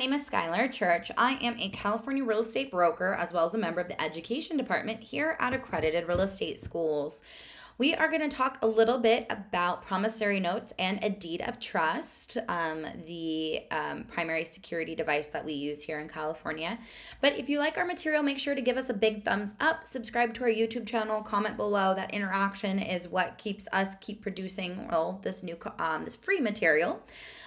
name is Schyler Church. I am a California real estate broker as well as a member of the education department here at Accredited Real Estate Schools. We are going to talk a little bit about promissory notes and a deed of trust, um, the um, primary security device that we use here in California. But if you like our material, make sure to give us a big thumbs up, subscribe to our YouTube channel, comment below. That interaction is what keeps us keep producing well this new um, this free material.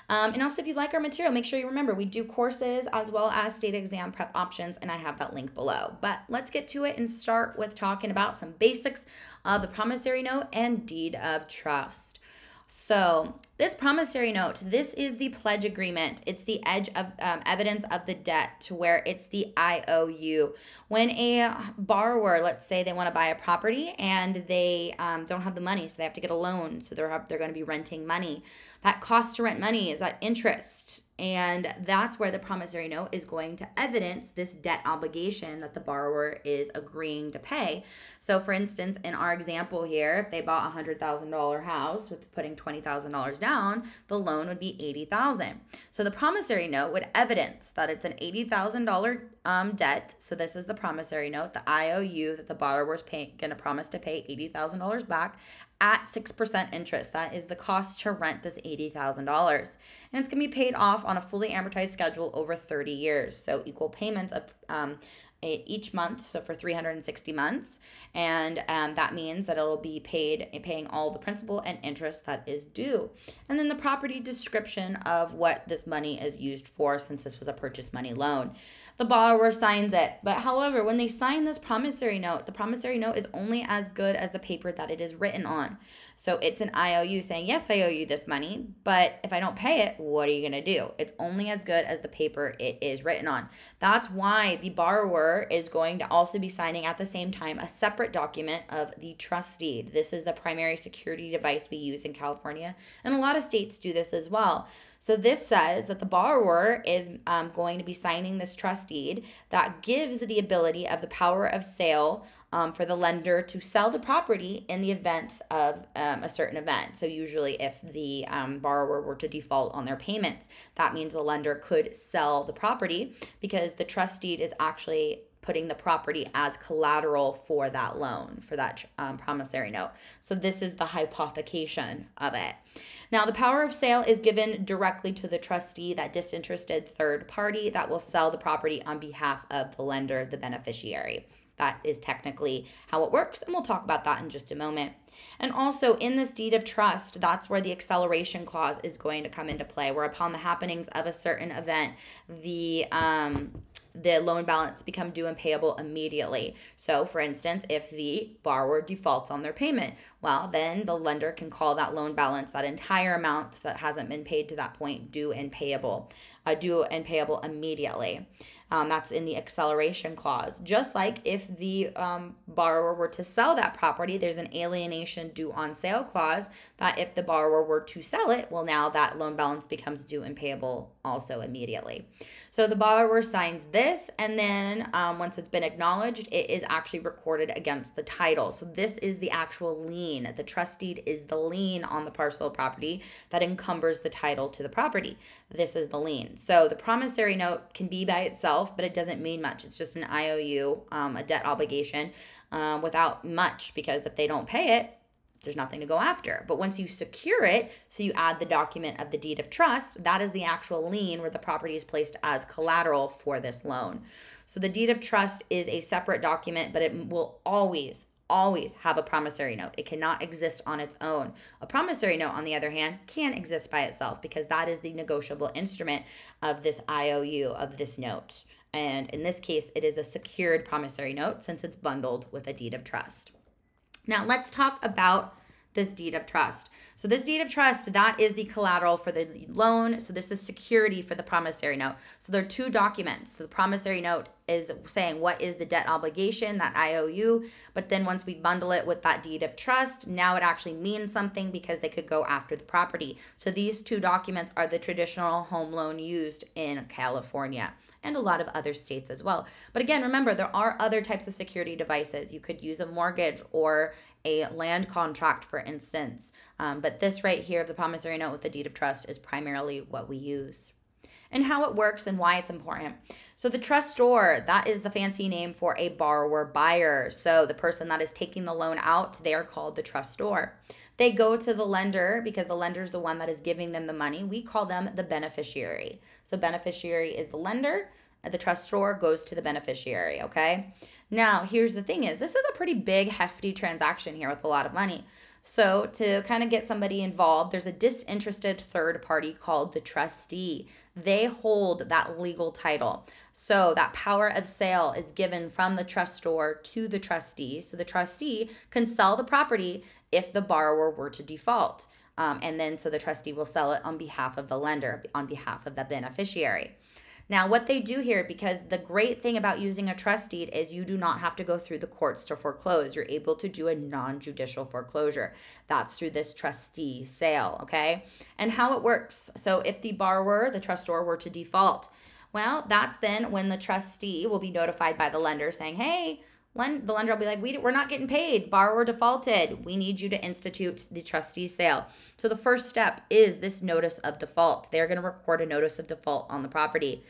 Um, and also, if you like our material, make sure you remember we do courses as well as state exam prep options, and I have that link below. But let's get to it and start with talking about some basics of the promissory note and deed of trust. So, this promissory note, this is the pledge agreement. It's the edge of um, evidence of the debt to where it's the IOU. When a borrower, let's say they want to buy a property and they um, don't have the money, so they have to get a loan, so they're they're going to be renting money. That cost to rent money is that interest and that's where the promissory note is going to evidence this debt obligation that the borrower is agreeing to pay. So, for instance, in our example here, if they bought a $100,000 house with putting $20,000 down, the loan would be 80,000. So, the promissory note would evidence that it's an $80,000 um, debt. So, this is the promissory note, the IOU that the borrower is going to promise to pay $80,000 back at 6% interest. That is the cost to rent this $80,000. And it's going to be paid off on a fully amortized schedule over 30 years. So equal payments of um, each month, so for 360 months. And um, that means that it'll be paid, paying all the principal and interest that is due. And then the property description of what this money is used for, since this was a purchase money loan the borrower signs it. But however, when they sign this promissory note, the promissory note is only as good as the paper that it is written on. So it's an IOU saying, Yes, I owe you this money, but if I don't pay it, what are you going to do? It's only as good as the paper it is written on. That's why the borrower is going to also be signing at the same time a separate document of the trust deed. This is the primary security device we use in California, and a lot of states do this as well. So this says that the borrower is um, going to be signing this trust deed that gives the ability of the power of sale um, for the lender to sell the property in the event of um, a certain event. So usually, if the um, borrower were to default on their payments, that means the lender could sell the property because the trust deed is actually putting the property as collateral for that loan, for that um, promissory note. So, this is the hypothecation of it. Now, the power of sale is given directly to the trustee, that disinterested third party that will sell the property on behalf of the lender, the beneficiary. That is technically how it works, and we'll talk about that in just a moment. And also, in this deed of trust, that's where the acceleration clause is going to come into play, where upon the happenings of a certain event, the um, the loan balance become due and payable immediately. So, for instance, if the borrower defaults on their payment, well, then the lender can call that loan balance, that entire amount that hasn't been paid to that point, due and payable, uh, due and payable immediately. Um, that's in the acceleration clause. Just like if the um, borrower were to sell that property, there's an alienation due on sale clause that if the borrower were to sell it, well, now that loan balance becomes due and payable also immediately. So the borrower signs this, and then um, once it's been acknowledged, it is actually recorded against the title. So this is the actual lien. The trust deed is the lien on the parcel of property that encumbers the title to the property. This is the lien. So the promissory note can be by itself, but it doesn't mean much. It's just an IOU, um, a debt obligation, um, without much because if they don't pay it, there's nothing to go after. But once you secure it, so you add the document of the deed of trust, that is the actual lien where the property is placed as collateral for this loan. So the deed of trust is a separate document, but it will always, always have a promissory note. It cannot exist on its own. A promissory note, on the other hand, can exist by itself because that is the negotiable instrument of this IOU, of this note. And in this case, it is a secured promissory note since it's bundled with a deed of trust. Now, let's talk about this deed of trust. So this deed of trust, that is the collateral for the loan. So this is security for the promissory note. So there are two documents. So the promissory note is saying what is the debt obligation, that IOU, but then once we bundle it with that deed of trust, now it actually means something because they could go after the property. So these two documents are the traditional home loan used in California and a lot of other states as well. But again, remember, there are other types of security devices. You could use a mortgage or a land contract, for instance. Um, but this right here, the promissory note with the deed of trust, is primarily what we use. and how it works and why it's important. So, the trustor, that is the fancy name for a borrower buyer. So, the person that is taking the loan out, they are called the trustor. They go to the lender because the lender is the one that is giving them the money. We call them the beneficiary. So, beneficiary is the lender, the trustor goes to the beneficiary, okay? Now, here's the thing is this is a pretty big hefty transaction here with a lot of money. So, to kind of get somebody involved, there's a disinterested third party called the trustee. They hold that legal title. So, that power of sale is given from the trustor to the trustee. So, the trustee can sell the property if the borrower were to default. Um, and then, so the trustee will sell it on behalf of the lender, on behalf of the beneficiary. Now, what they do here, because the great thing about using a trust deed is you do not have to go through the courts to foreclose. You're able to do a non judicial foreclosure. That's through this trustee sale, okay? And how it works. So, if the borrower, the trustor, were to default, well, that's then when the trustee will be notified by the lender saying, hey, Lend, the lender will be like, we, we're not getting paid. Borrower defaulted. We need you to institute the trustee sale. So the first step is this notice of default. They're going to record a notice of default on the property.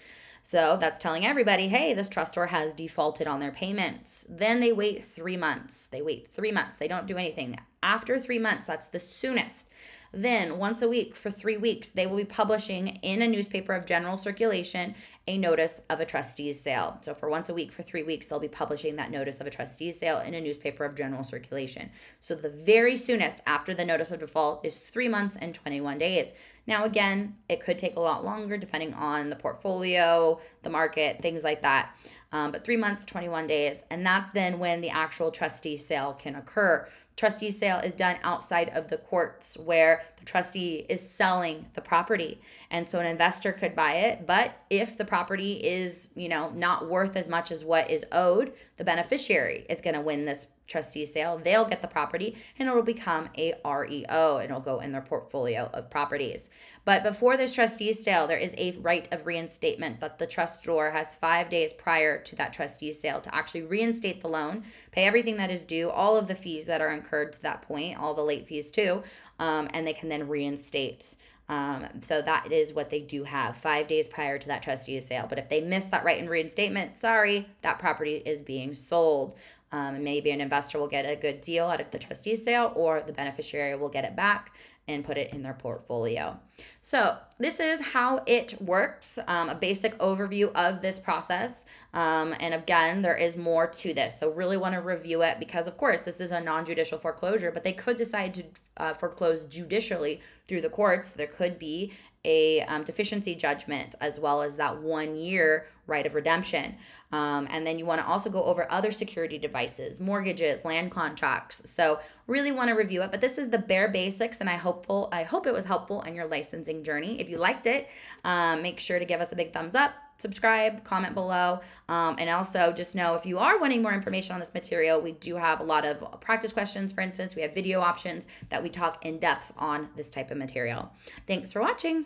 So that's telling everybody, hey, this trustor has defaulted on their payments. Then they wait three months. They wait three months. They don't do anything. After three months, that's the soonest. Then, once a week for three weeks, they will be publishing in a newspaper of general circulation a notice of a trustee's sale. So, for once a week for three weeks, they'll be publishing that notice of a trustee's sale in a newspaper of general circulation. So, the very soonest after the notice of default is three months and 21 days. Now, again, it could take a lot longer depending on the portfolio, the market, things like that. Um, but three months, 21 days. And that's then when the actual trustee sale can occur trustee sale is done outside of the courts where the trustee is selling the property. And so an investor could buy it but if the property is you know not worth as much as what is owed the beneficiary is going to win this trustee sale. They'll get the property and it'll become a reo and it'll go in their portfolio of properties but before this trustee sale, there is a right of reinstatement that the trustor has five days prior to that trustee sale to actually reinstate the loan, pay everything that is due, all of the fees that are incurred to that point, all the late fees too, um, and they can then reinstate. Um, so that is what they do have five days prior to that trustee sale. But if they miss that right in reinstatement, sorry, that property is being sold. Um, maybe an investor will get a good deal at the trustee sale, or the beneficiary will get it back and put it in their portfolio. So, this is how it works um, a basic overview of this process. Um, and again, there is more to this. So, really want to review it because, of course, this is a non judicial foreclosure, but they could decide to uh, foreclose judicially through the courts. There could be a um, deficiency judgment as well as that one year right of redemption. Um, and then you want to also go over other security devices, mortgages, land contracts. So really want to review it. But this is the bare basics, and I hopeful I hope it was helpful in your licensing journey. If you liked it, um, make sure to give us a big thumbs up subscribe, comment below. Um, and also just know if you are wanting more information on this material, we do have a lot of practice questions, for instance. We have video options that we talk in depth on this type of material. Thanks for watching.